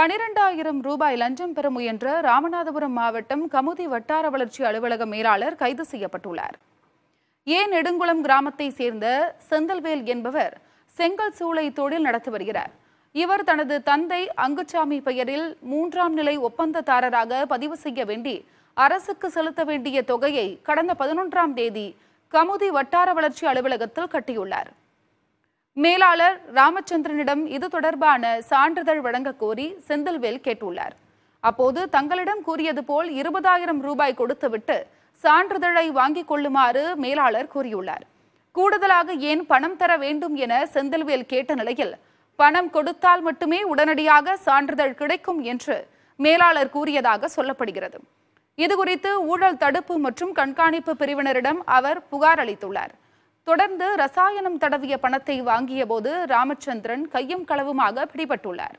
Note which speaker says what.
Speaker 1: பனிரெண்டாயிரம் ரூபாய் லஞ்சம் பெற முயன்ற ராமநாதபுரம் மாவட்டம் கமுதி வட்டார வளர்ச்சி அலுவலக மேலாளர் கைது செய்யப்பட்டுள்ளார். ஏ நெடுங்குளம் கிராமத்தை சேர்ந்த செந்தல்வேல் என்பவர் செங்கல் சூளை தொழில் நடத்தி வருகிறார். இவர் தனது தந்தை அங்குச்சாமி பெயரில் மூன்றாம் நிலை ஒப்பந்ததாரராக பதிவு செய்ய வேண்டி அரசுக்கு செலுத்த வேண்டிய தொகையை கடந்த பதினொன்றாம் தேதி கமுதி வட்டார வளர்ச்சி அலுவலகத்தில் கட்டியுள்ளார். மேலாளர் ராமச்சந்திரனிடம் இது தொடர்பான சான்றிதழ் வழங்க கோரி செந்தில்வேல் கேட்டுள்ளார். அப்போது தங்களிடம் கூறியது போல் இருபதாயிரம் ரூபாய் கொடுத்துவிட்டு சான்றிதழை வாங்கிக் கொள்ளுமாறு மேலாளர் கூறியுள்ளார். கூடுதலாக ஏன் பணம் தர வேண்டும் என செந்தில்வேல் கேட்ட நிலையில் பணம் கொடுத்தால் மட்டுமே உடனடியாக சான்றிதழ் கிடைக்கும் என்று மேலாளர் கூறியதாக சொல்லப்படுகிறது. இதுகுறித்து ஊழல் தடுப்பு மற்றும் கண்காணிப்பு பிரிவினரிடம் அவர் புகார் அளித்துள்ளார். தொடர்ந்து ரசாயனம் தடவிய பணத்தை வாங்கிய போது ராமச்சந்திரன் கையும் களவுமாக பிடிபட்டுள்ளார்.